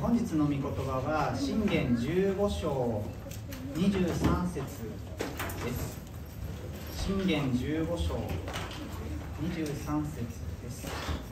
本日の御言葉は信玄15章23節です。信玄15章23節です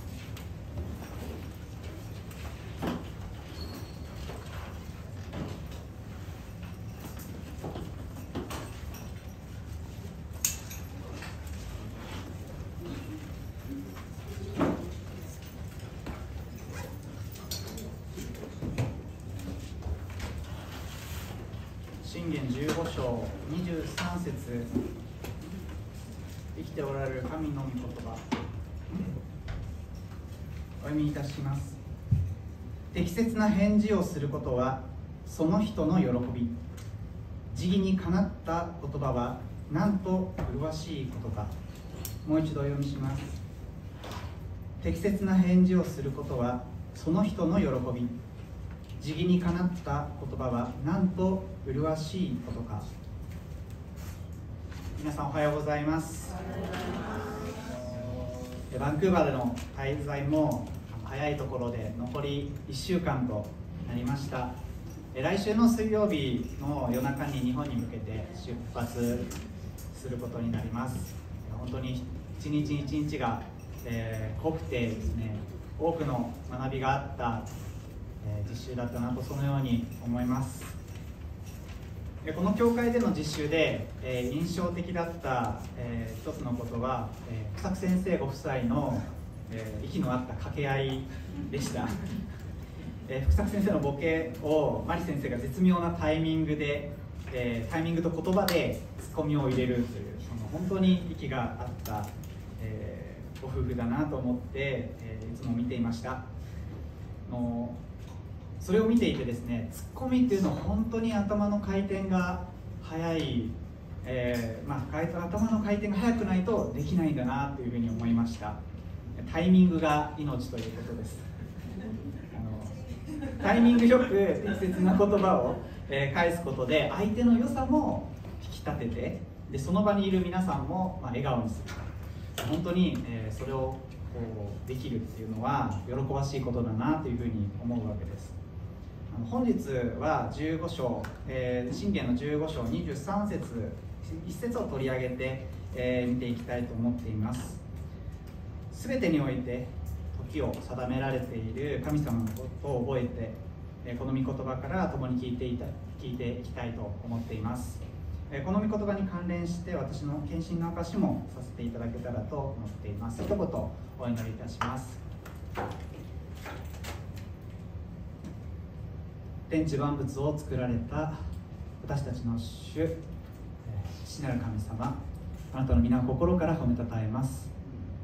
信玄15章23節。生きておられる神の御言葉。お読みいたします。適切な返事をすることはその人の喜び。慈義にかなった言葉はなんと麗しいことか。もう一度お読みします。適切な返事をすることはその人の喜び。慈義にかなった言葉はなんと麗しいことか。皆さんおはようございます。バンクーバーでの滞在も早いところで残り1週間となりました。来週の水曜日の夜中に日本に向けて出発することになります。本当に一日一日が、えー、濃くてですね多くの学びがあったえ実習だったなとそのように思います。この教会での実習で、え印象的だった、え一つのことは、えー、草先生ご夫妻の、え息の合った掛け合いでした、え福作先生のボケをマリ先生が絶妙なタイミングで、えタイミングと言葉でツッコミを入れるというその本当に息があった、えご夫婦だなと思って、えいつも見ていました。のそれを見ていてですねツッコミっていうのは本当に頭の回転が速い、えー、まあ、頭の回転が速くないとできないんだなというふうに思いました。タイミングが命ということです。あのタイミングよく適切な言葉を、え、返すことで相手の良さも引き立ててでその場にいる皆さんも、まあ、笑顔にする。本当に、え、それをこうできるっていうのは喜ばしいことだなというふうに思うわけです。本日は15章、えー、信玄の15章23節1節を取り上げて、えー、見ていきたいと思っています。全てにおいて時を定められている神様のことを覚えて、えー、この御言葉から共に聞いていた聞いていきたいと思っています、え、この御言葉に関連して私の献身の証もさせていただけたらと思っています。一言お祈りいたします。天地万物を作られた私たちの主父なる神様あなたの皆を心から褒めたたえます。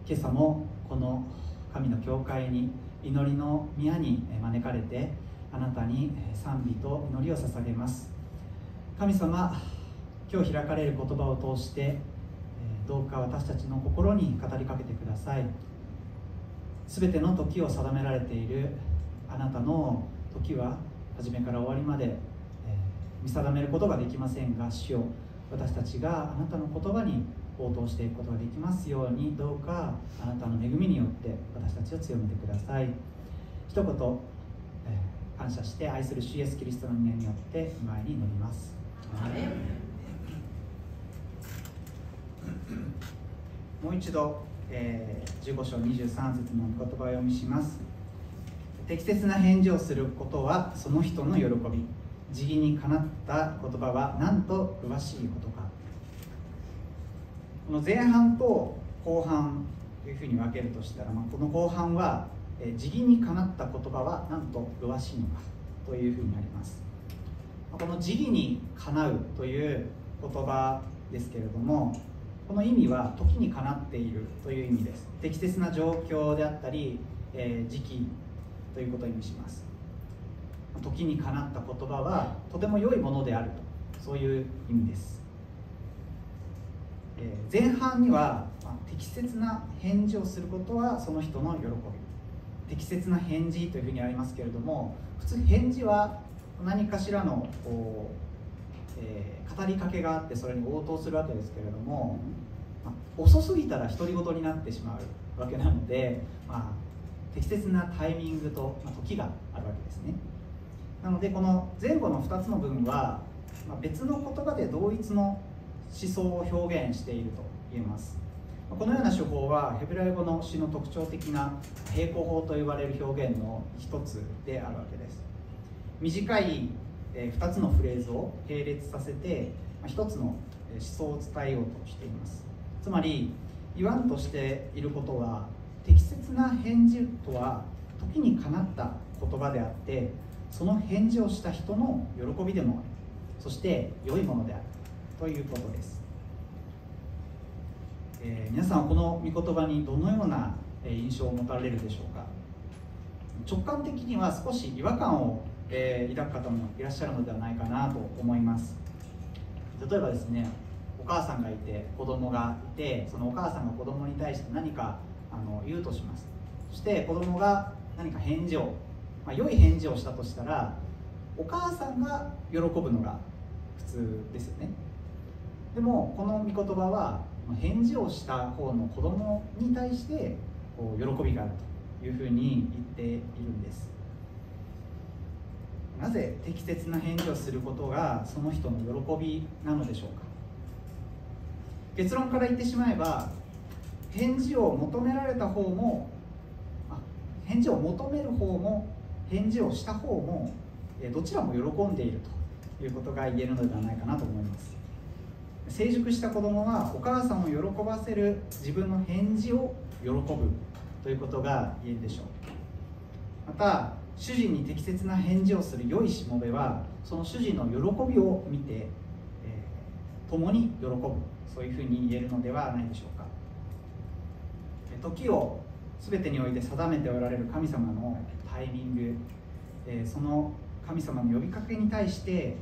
今朝もこの神の教会に祈りの宮に招かれてあなたに賛美と祈りを捧げます。神様今日開かれる言葉を通してどうか私たちの心に語りかけてください。全ての時を定められているあなたの時は初めから終わりまで、えー、見定めることができませんが主を私たちがあなたの言葉に応答していくことができますようにどうかあなたの恵みによって私たちを強めてください。一言、えー、感謝して愛する主イエスキリストの皆によって前に祈ります。もう一度、えー、15章23節の言葉を読みします適切な返事をすることはその人の喜び。慈義にかなった言葉はなんと詳しいことか。この前半と後半というふうに分けるとしたら、まあ、この後半は慈義にかなった言葉はなんと詳しいのかというふうになります。この慈義にかなうという言葉ですけれどもこの意味は時にかなっているという意味です。適切な状況であったり、えー、時期ということを意味します。時にかなった言葉はとても良いものであると。そういう意味です、え、前半には、ま、適切な返事をすることはその人の喜び。適切な返事というふうにありますけれども普通返事は何かしらのこう、えー、語りかけがあってそれに応答するわけですけれども、まあ、遅すぎたら独り言になってしまうわけなので、まあ、適切なタイミングと、ま、時があるわけですね。なのでこの前後の2つの文は、ま、別の言葉で同一の思想を表現していると言えます。このような手法はヘブライ語の詩の特徴的な平行法と呼ばれる表現の一つであるわけです。短い2つのフレーズを並列させて1つの思想を伝えようとしています。つまり言わんとしていることは適切な返事とは時にかなった言葉であってその返事をした人の喜びでもある。そして良いものである。ということです。えー、皆さんはこの御言葉にどのような印象を持たれるでしょうか？直感的には少し違和感を、えー、抱く方もいらっしゃるのではないかなと思います。例えばですねお母さんがいて子供がいてそのお母さんが子供に対して何かあの言うとします。そして子供が何か返事を、まあ、良い返事をしたとしたらお母さんが喜ぶのが普通ですよね。でもこの御言葉は返事をした方の子供に対してこう喜びがあるというふうに言っているんです。なぜ適切な返事をすることがその人の喜びなのでしょうか。結論から言ってしまえば返事を求められた方も返事を求める方も返事をした方もどちらも喜んでいるということが言えるのではないかなと思います。成熟した子供はお母さんを喜ばせる自分の返事を喜ぶということが言えるでしょう。また主人に適切な返事をする良いしもべはその主人の喜びを見て、えー、共に喜ぶ。そういうふうに言えるのではないでしょうか。時を全てにおいて定めておられる神様のタイミング、え、その神様の呼びかけに対して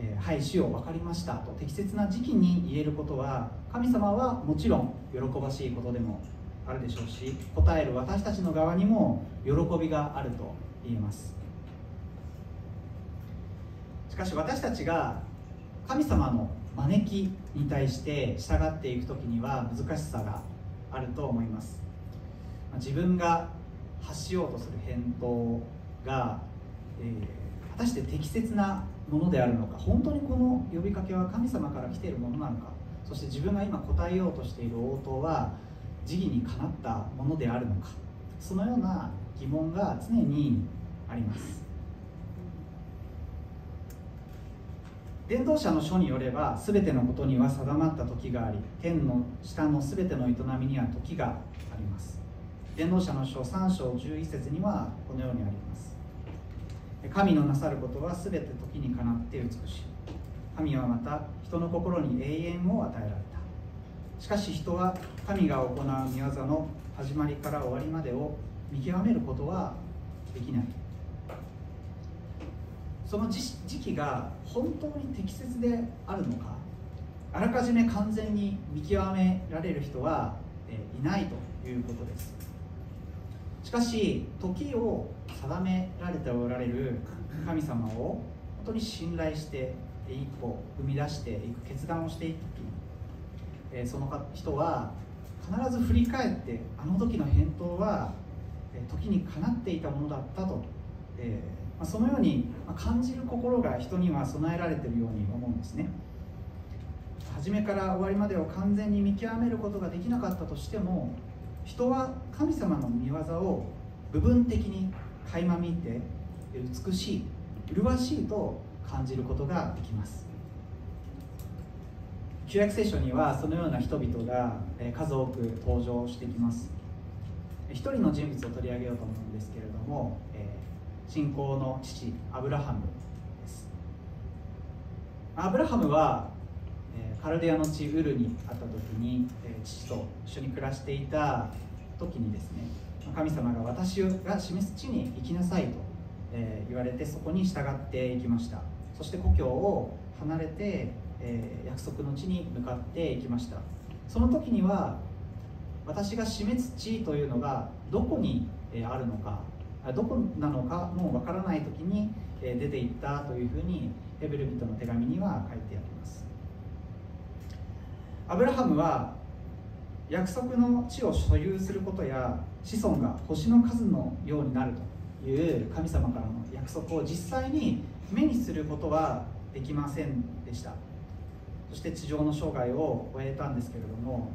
えー、はい主よ分かりましたと適切な時期に言えることは神様はもちろん喜ばしいことでもあるでしょうし答える私たちの側にも喜びがあると言えます。しかし私たちが神様の招きに対して従っていく時には難しさがあると思います。自分が発しようとする返答が、えー、果たして適切なものであるのか本当にこの呼びかけは神様から来ているものなのかそして自分が今答えようとしている応答は時期にかなったものであるのかそのような疑問が常にあります。伝道者の書によれば全てのことには定まった時があり天の下の全ての営みには時があります。伝道者の書3章11節にはこのようにあります。神のなさることは全て時にかなって美しい。神はまた人の心に永遠を与えられた。しかし人は神が行う御業の始まりから終わりまでを見極めることはできない。その時期が本当に適切であるのかあらかじめ完全に見極められる人はいないということです。しかし時を定められておられる神様を本当に信頼して一歩踏み出していく決断をしていく時、その人は必ず振り返ってあの時の返答は時にかなっていたものだったと、えまそのように感じる心が人には備えられているように思うんですね。初めから終わりまでを完全に見極めることができなかったとしても人は神様の見業を部分的に垣間見て美しい麗しいと感じることができます。旧約聖書にはそのような人々が数多く登場してきます。一人の人物を取り上げようと思うんですけれども信仰の父アブラハムです。アブラハムはカルデアの地ウルにあった時に父と一緒に暮らしていた時にですね神様が私が示す地に行きなさいと、言われてそこに従っていきました。そして故郷を離れて、約束の地に向かっていきました。その時には私が示す地というのがどこにあるのかどこなのかもわからない時に出ていったというふうにヘブル人の手紙には書いてあります。アブラハムは約束の地を所有することや子孫が星の数のようになるという神様からの約束を実際に目にすることはできませんでした。そして地上の生涯を終えたんですけれども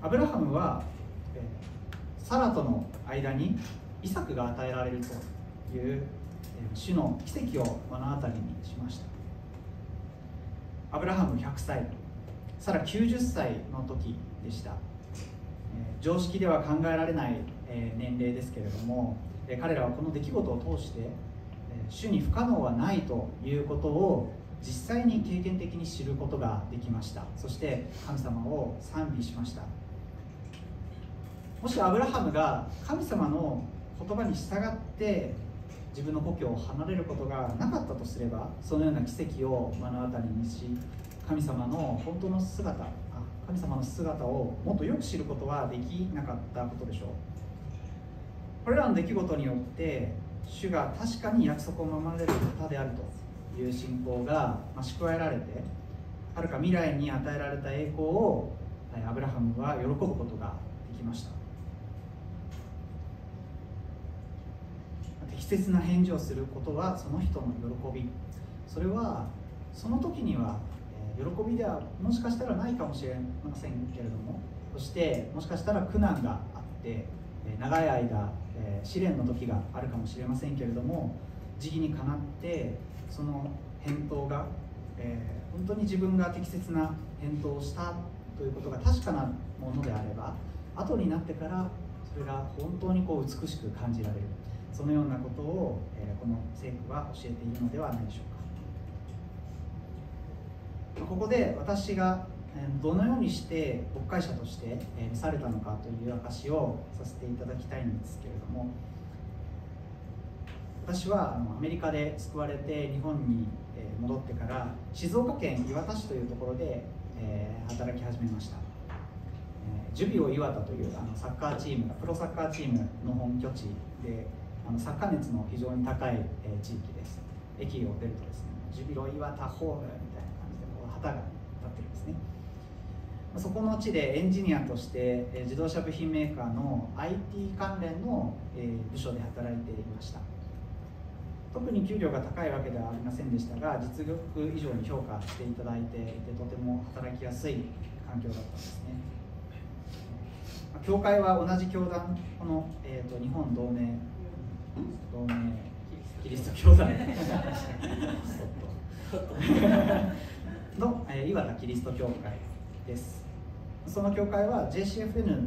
アブラハムはサラとの間にイサクが与えられるという主の奇跡を目の当たりにしました。アブラハム100歳サラ90歳の時でした。常識では考えられない年齢ですけれども彼らはこの出来事を通して主に不可能はないということを実際に経験的に知ることができました。そして神様を賛美しました。もしアブラハムが神様の言葉に従って自分の故郷を離れることがなかったとすればそのような奇跡を目の当たりにし神様の本当の姿神様の姿をもっとよく知ることはできなかったことでしょう。これらの出来事によって主が確かに約束を守れる方であるという信仰が増し加えられてはるか未来に与えられた栄光をアブラハムは喜ぶことができました適切な返事をすることはその人の喜び。それはその時には喜びではもしかしたらないかもしれませんけれどもそしてもしかしたら苦難があって長い間試練の時があるかもしれませんけれども時期にかなってその返答が、えー、本当に自分が適切な返答をしたということが確かなものであれば後になってからそれが本当にこう美しく感じられる。そのようなことを、え、この聖句は教えているのではないでしょうか。ここで私がどのようにして牧会者として召されたのかという証をさせていただきたいんですけれども私はアメリカで救われて日本に戻ってから静岡県磐田市というところで働き始めました。ジュビオ磐田というサッカーチームプロサッカーチームの本拠地であのサッカー熱の非常に高いえ地域です。駅を出るとですねジュビロ磐田ホームみたいな感じでこう旗が立ってるんですね。そこの地でエンジニアとして自動車部品メーカーの IT 関連の部署で働いていました。特に給料が高いわけではありませんでしたが実力以上に評価していただいていてとても働きやすい環境だったんですね。教会は同じ教団この、えーと、日本同盟同盟キリスト教団。の、えー、岩田キリスト教会です。その教会は JCFN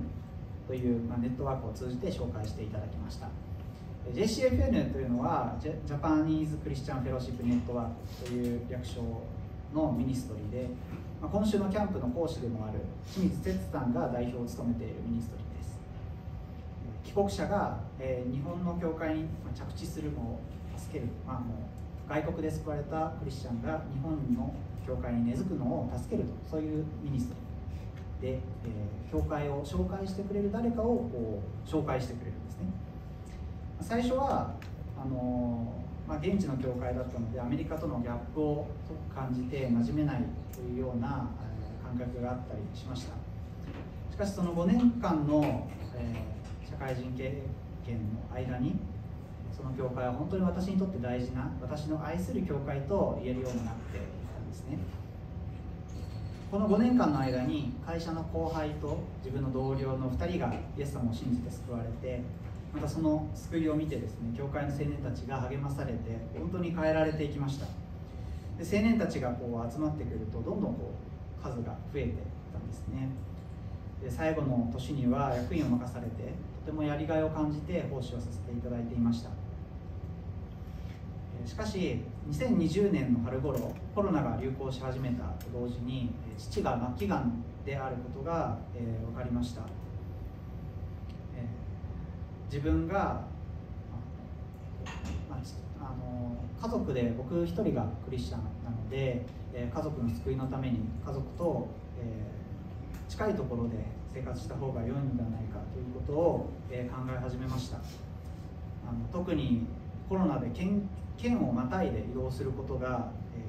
という、まあ、ネットワークを通じて紹介していただきました。JCFN というのは Japanese Christian Fellowship Network という略称のミニストリーで、まあ、今週のキャンプの講師でもある清水哲さんが代表を務めているミニストリー帰国者が、えー、日本の教会に着地するのを助ける、まあ、もう外国で救われたクリスチャンが日本の教会に根付くのを助けると。そういうミニストリーで、えー、教会を紹介してくれる誰かをこう紹介してくれるんですね。最初はあのー、まあ、現地の教会だったのでアメリカとのギャップを感じて馴染めないというような、え、感覚があったりしました。しかしその5年間の、えー、会人経験の間にその教会は本当に私にとって大事な私の愛する教会と言えるようになっていたんですね。この5年間の間に会社の後輩と自分の同僚の2人がイエス様を信じて救われてまたその救いを見てですね教会の青年たちが励まされて本当に変えられていきました。で青年たちがこう集まってくるとどんどんこう数が増えていったんですね。で最後の年には役員を任されてとてもやりがいを感じて奉仕をさせていただいていました。しかし2020年の春頃コロナが流行し始めたと同時に父が末期がんであることが、えー、分かりました、えー、自分が、まあ、あの家族で僕一人がクリスチャンなので、えー、家族の救いのために家族と、え近いところで生活した方が良いのではないかということを、え考え始めました。あの特にコロナで県県をまたいで移動することが、え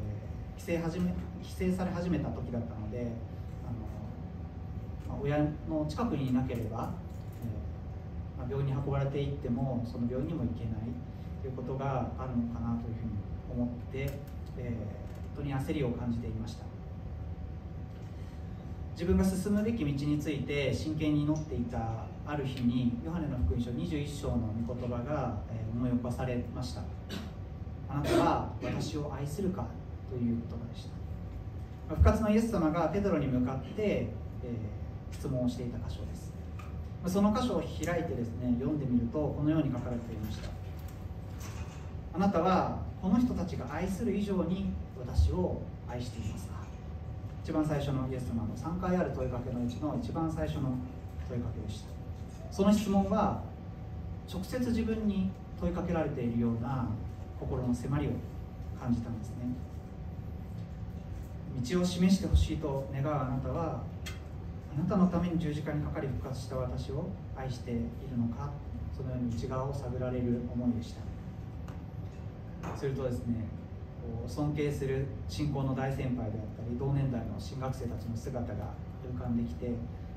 ー、規制始め規制され始めた時だったのであの、まあ、親の近くにいなければ、えーまあ、病院に運ばれていってもその病院にも行けないということがあるのかなというふうに思って、えー、本当に焦りを感じていました。自分が進むべき道について真剣に祈っていたある日にヨハネの福音書21章の御言葉が思い起こされました。あなたは私を愛するかという言葉でした。復活のイエス様がペドロに向かって、えー、質問をしていた箇所です。その箇所を開いてですね読んでみるとこのように書かれていました。あなたはこの人たちが愛する以上に私を愛していますか？一番最初のイエス様の3回ある問いかけのうちの一番最初の問いかけでした。その質問は直接自分に問いかけられているような心の迫りを感じたんですね。道を示してほしいと願うあなたはあなたのために十字架にかかり復活した私を愛しているのかそのように内側を探られる思いでした。するとですね尊敬する信仰の大先輩であったり同年代の新学生たちの姿が浮かんできて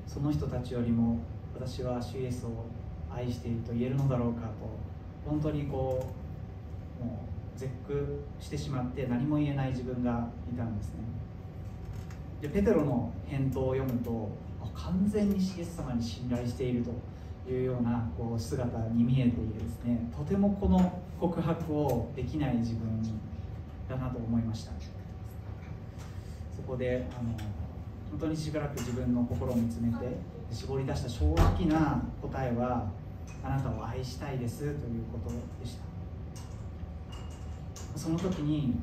その人たちよりも私は主イエスを愛していると言えるのだろうかと本当にこうもう絶句してしまって何も言えない自分がいたんですね。でペテロの返答を読むと完全にイエス様に信頼しているというようなこう姿に見えていてですね。とてもこの告白をできない自分だなと思いました。そこであの本当にしばらく自分の心を見つめて絞り出した正直な答えはあなたを愛したいですということでした。その時に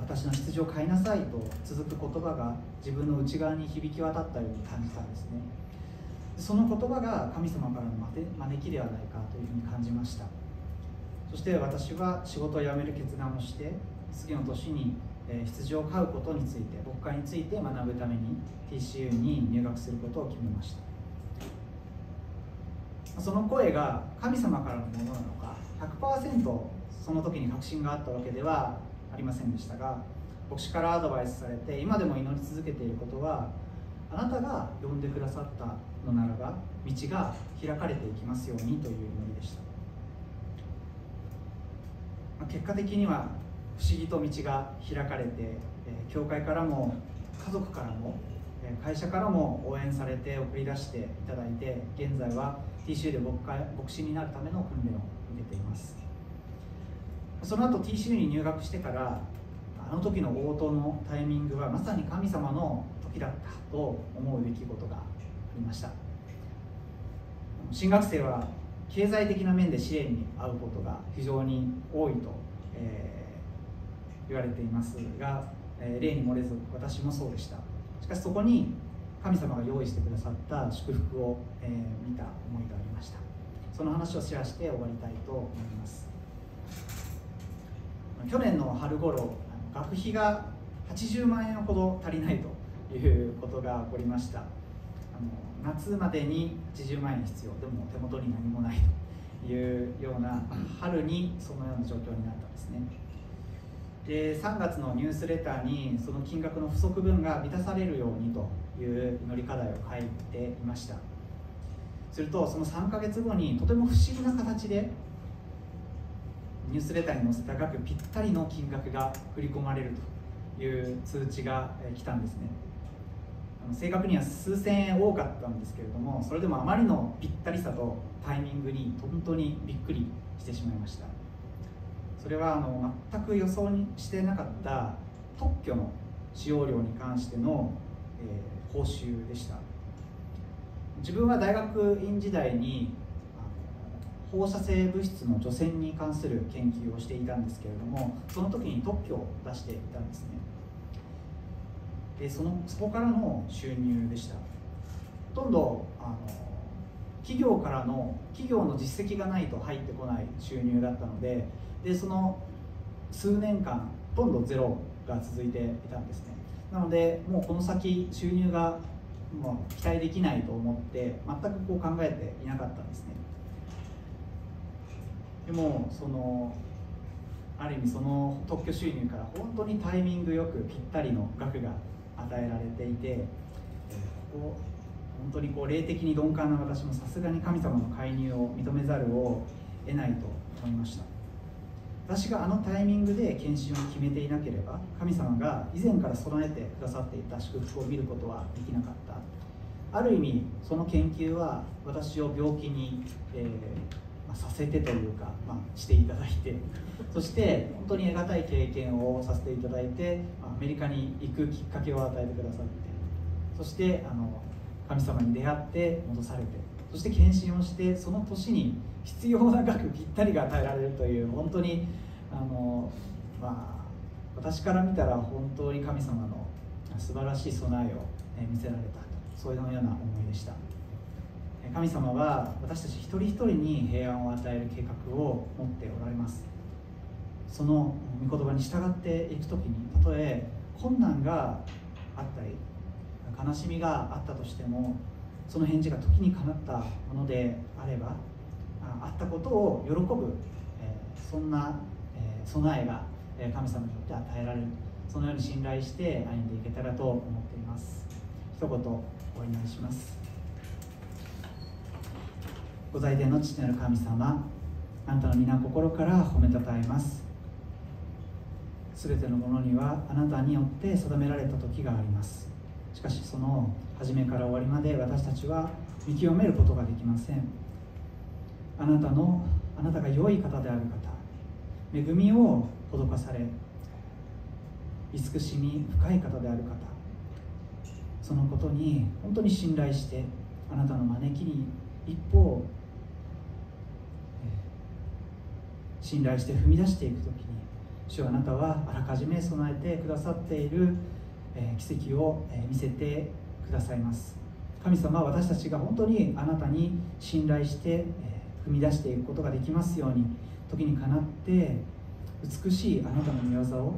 私の羊を飼いなさいと続く言葉が自分の内側に響き渡ったように感じたんですね。その言葉が神様からの招きではないかというふうに感じました。そして私は仕事を辞める決断をして次の年に羊を飼うことについて牧会について学ぶために TCU に入学することを決めました。その声が神様からのものなのか100%その時に確信があったわけではありませんでしたが牧師からアドバイスされて今でも祈り続けていることはあなたが呼んでくださったのならば道が開かれていきますようにという祈りでした。結果的には不思議と道が開かれて、え教会からも家族からも会社からも応援されて送り出していただいて現在は TCU で牧牧師になるための訓練を受けています。その後 TCU に入学してからあの時の応答のタイミングはまさに神様の時だったと思う出来事がありました。新学生は経済的な面で支援に遭うことが非常に多いと、えー言われていますが、えー、例に漏れず私もそうでした。しかしそこに神様が用意してくださった祝福を、えー、見た思いがありました。その話をシェアして終わりたいと思います。去年の春頃学費が80万円ほど足りないということが起こりました。あの夏までに80万円必要。でも手元に何もないというような春にそのような状況になったんですね。で3月のニュースレターにその金額の不足分が満たされるようにという祈り課題を書いていました。するとその3ヶ月後にとても不思議な形でニュースレターに載せた額ぴったりの金額が振り込まれるという通知が来たんですね。正確には数千円多かったんですけれどもそれでもあまりのぴったりさとタイミングに本当にびっくりしてしまいました。それはあの全く予想にしてなかった特許の使用料に関しての、えー、報酬でした。自分は大学院時代に放射性物質の除染に関する研究をしていたんですけれどもその時に特許を出していたんですね。でそのそこからの収入でした。ほとんどあの企業からの企業の実績がないと入ってこない収入だったのででその数年間ほとんどゼロが続いていたんですね。なのでもうこの先収入がもう期待できないと思って全くこう考えていなかったんですね。でもそのある意味その特許収入から本当にタイミングよくぴったりの額が与えられていて、えここ本当にこう霊的に鈍感な私もさすがに神様の介入を認めざるを得ないと思いました。私があのタイミングで検診を決めていなければ神様が以前から備えてくださっていた祝福を見ることはできなかった。ある意味その研究は私を病気に、えーまあ、させてというか、まあ、していただいて そして本当に得難い経験をさせていただいて、アメリカに行くきっかけを与えてくださってそしてあの神様に出会って戻されてそして献身をしてその年に必要な額ぴったりが与えられるという本当にあの、まあ、私から見たら本当に神様の素晴らしい備えを見せられたそういうような思いでした。神様は私たち一人一人に平安を与える計画を持っておられます。その御言葉に従っていく時にたとえ困難があったり悲しみがあったとしてもその返事が時にかなったものであればあったことを喜ぶ、そんな、備えが神様によって与えられる。そのように信頼して歩んでいけたらと思っています。一言お祈りします。ご在天の父なる神様あなたの皆心から褒めたたえます。すべてのものにはあなたによって定められた時があります。しかしその初めから終わりまで私たちは見極めることができません。あなたのあなたが良い方である方恵みを施され慈しみ深い方である方そのことに本当に信頼してあなたの招きに一歩信頼して踏み出していく時に主はあなたはあらかじめ備えてくださっている、え奇跡を、え見せてくださいます。神様は私たちが本当にあなたに信頼して、え踏み出していくことができますように時にかなって美しいあなたの御業を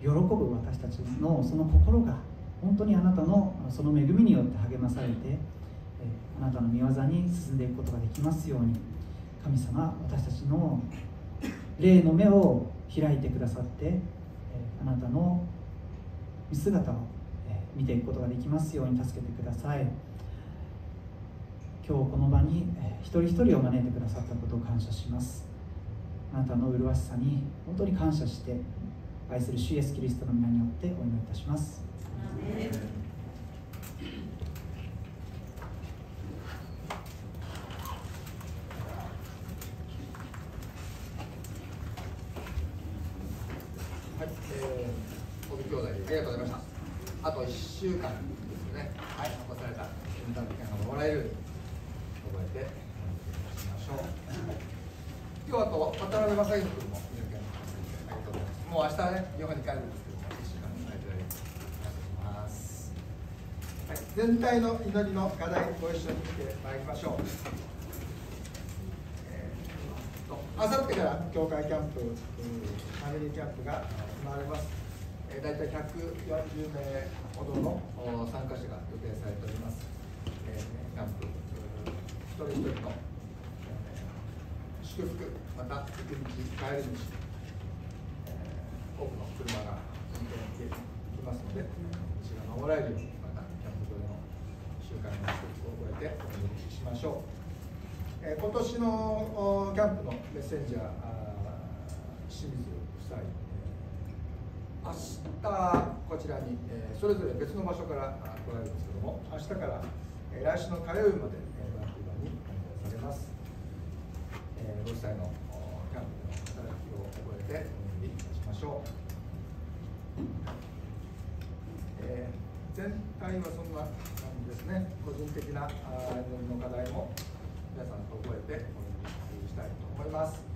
喜ぶ私たちのその心が本当にあなたのその恵みによって励まされてあなたの御業に進んでいくことができますように。神様私たちの霊の目を開いてくださってあなたの見姿を見ていくことができますように助けてください。今日この場に一人一人を招いてくださったことを感謝します。あなたの麗しさに本当に感謝して愛する主イエスキリストの皆によってお祈りいたします。はい、ええ、ご兄弟ありがとうございました。あと一週間ですね、はい、残されたインターネットがもらえるように覚えていきましょう。今日あと渡辺正弘君も、ありがとうございます。もう明日ね、日本に帰るんですけども、1週間の間でます。はい、全体の祈りの課題、ご一緒に見てまいりましょう。あさってから教会キャンプ、ファミリーキャンプが行われます。えー、大体140名ほどの参加者が予定されております、えー、キャンプ。一人一人の、えー、祝福また行く道帰り道、えー、多くの車が運転していきますので道が守られるようにまたキャンプ場での集会の祝福を覚えてお祈りしましょう、え、今年のキャンプのメッセンジャー清水明日こちらに、えー、それぞれ別の場所から来られるんですけども明日から、えー、来週の火曜日まで、えー、バンクーバーに開催されます、えー、ご夫妻のキャンプでの働きを覚えてお祈りいたしましょう、えー、全体はそんな感じですね。個人的な祈りの課題も皆さんと覚えてお祈りしたいと思います。